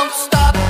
don't stop.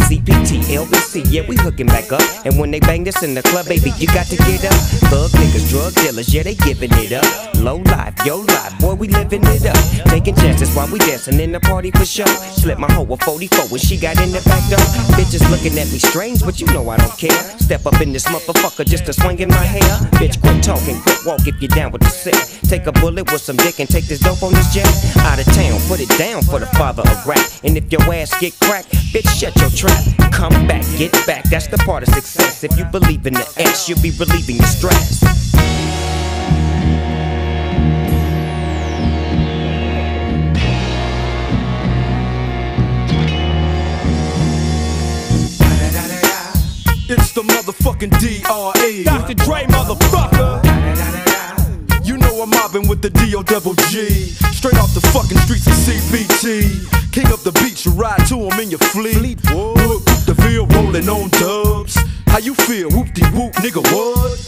club, baby, you got to get up. Thug niggas, drug dealers, yeah, they giving it up. Low life, yo life, boy, we living it up. Taking chances while we dancing in the party for sure. Slip my hoe a 44 when she got in the back door. Bitches looking at me strange, but you know I don't care. Step up in this motherfucker just to swing in my hair. Bitch, quit talking, quit walk if you're down with the sick. Take a bullet with some dick and take this dope on this jet. Out of town, put it down for the father of rap. And if your ass get cracked, bitch, shut your trap. Come back, get back, that's the part of success. If you believe in the S, you'll be relieving your stress. It's the motherfucking DRE. Dr. Dre, motherfucker. You know I'm mobbing with the DO double G. Straight off the fucking streets of CPT. King of the beach, you ride to him in your fleet. Whoop, the Ville rolling on dubs. How you feel? Whoop de whoop, nigga, what?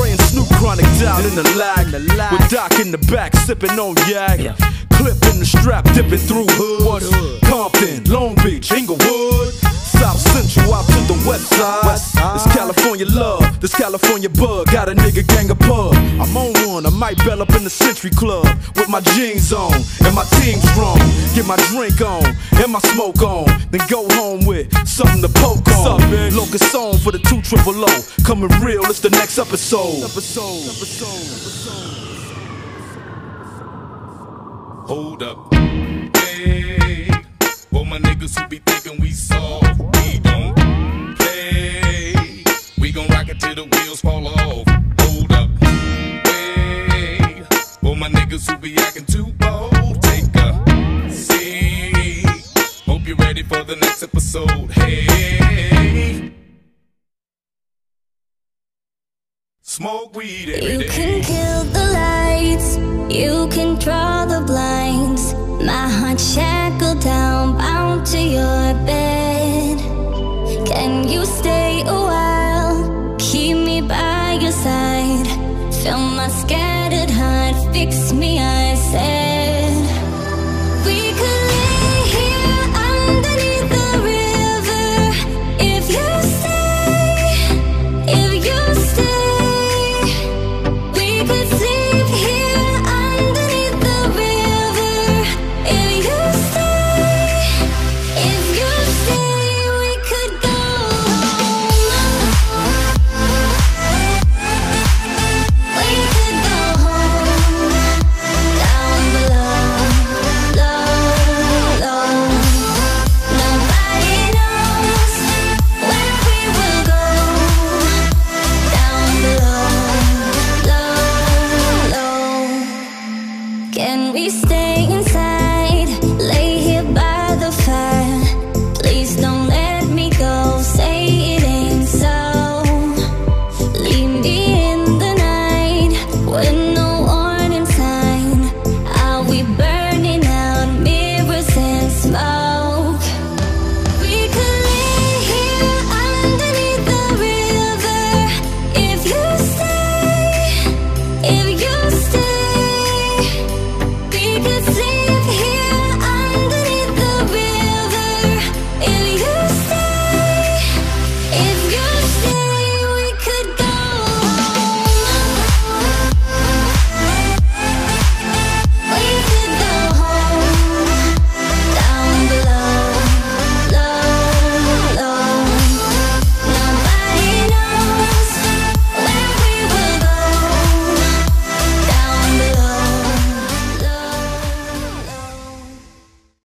And Snoop chronic down in the lag. With Doc in the back, sipping on yak. Clip in the strap, dipping through hoods. Compton, Long Beach, Inglewood. South Central out to the west side. West side. This California love, this California bug. Got a nigga gang of pub. I'm on one, I might bell up in the Century Club with my jeans on and my team strong. Get my drink on and my smoke on, then go home with Locust song for the two triple O. Coming real, it's the next episode. Hold up. Hey, well, my niggas who be thinking we soft, we don't play. We gon' rock it till the wheels fall off. Hold up. Hey, well, my niggas who be smoke weed every you day. can kill the lights, you can draw the blinds. My heart shackled down, bound to your bed. Can you stay a while? Keep me by your side. Fill my scattered heart, fix me up.